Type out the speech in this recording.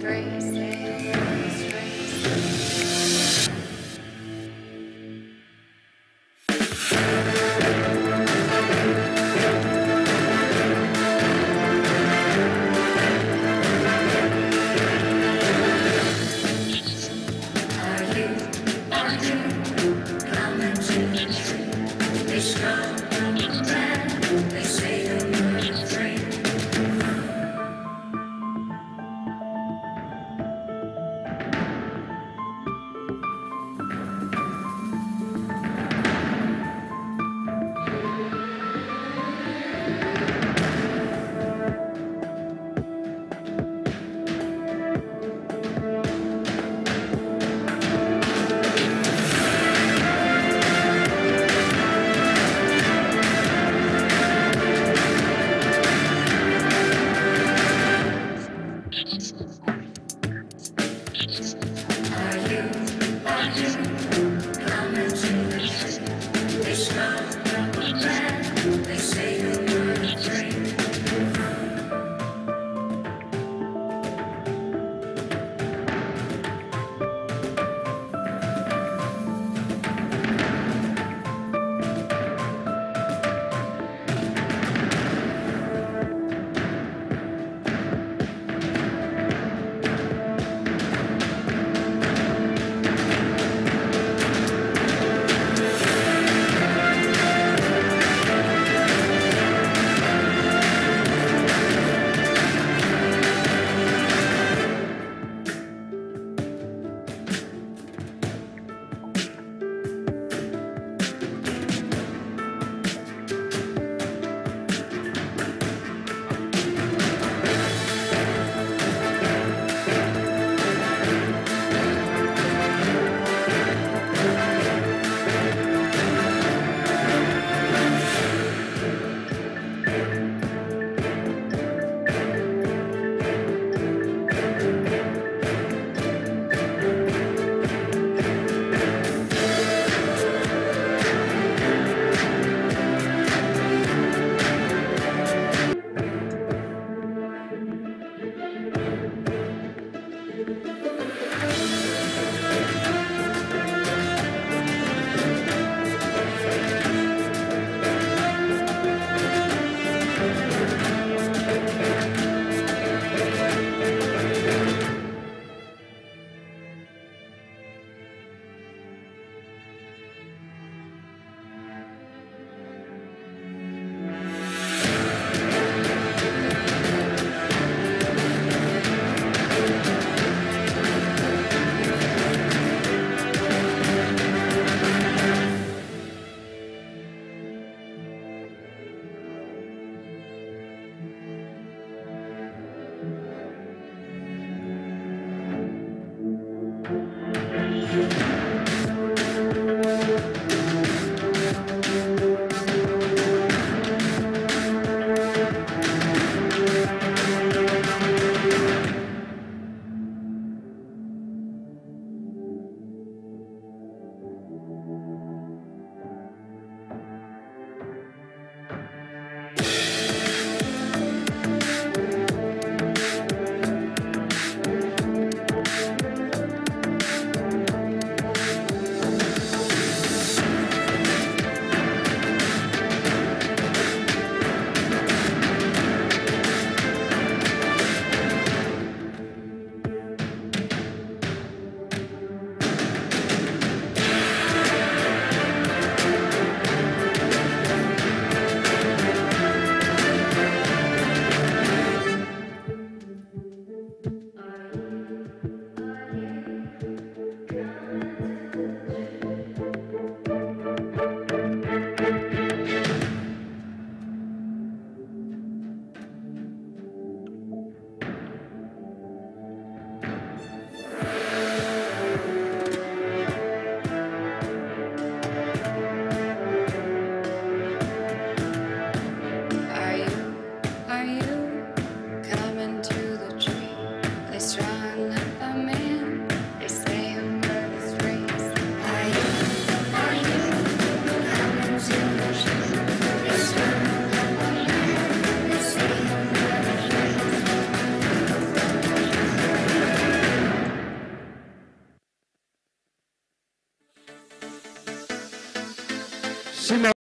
grace. Shime